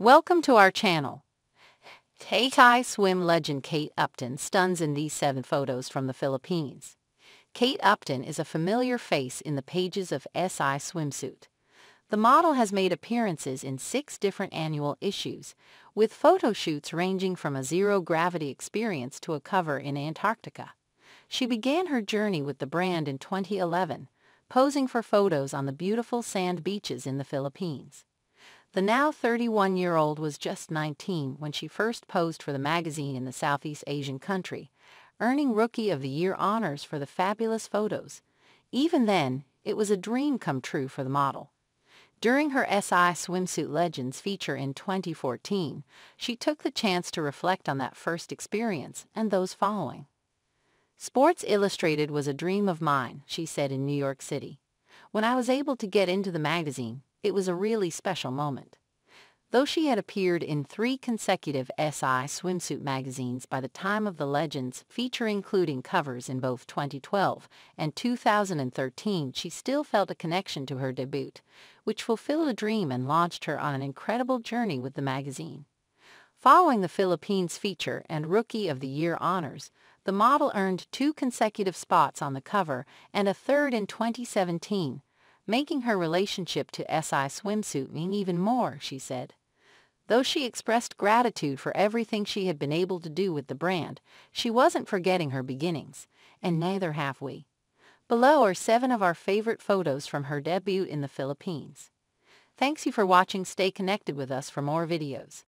Welcome to our channel. Thai swim legend Kate Upton stuns in these seven photos from the Philippines. Kate Upton is a familiar face in the pages of SI Swimsuit. The model has made appearances in six different annual issues, with photo shoots ranging from a zero-gravity experience to a cover in Antarctica. She began her journey with the brand in 2011, posing for photos on the beautiful sand beaches in the Philippines. The now 31-year-old was just 19 when she first posed for the magazine in the Southeast Asian country, earning Rookie of the Year honors for the fabulous photos. Even then, it was a dream come true for the model. During her SI Swimsuit Legends feature in 2014, she took the chance to reflect on that first experience and those following. Sports Illustrated was a dream of mine, she said in New York City. When I was able to get into the magazine, it was a really special moment. Though she had appeared in three consecutive SI swimsuit magazines by the time of the Legends, feature including covers in both 2012 and 2013, she still felt a connection to her debut, which fulfilled a dream and launched her on an incredible journey with the magazine. Following the Philippines feature and Rookie of the Year honors, the model earned two consecutive spots on the cover and a third in 2017, making her relationship to SI Swimsuit mean even more, she said. Though she expressed gratitude for everything she had been able to do with the brand, she wasn't forgetting her beginnings, and neither have we. Below are seven of our favorite photos from her debut in the Philippines. Thanks you for watching. Stay connected with us for more videos.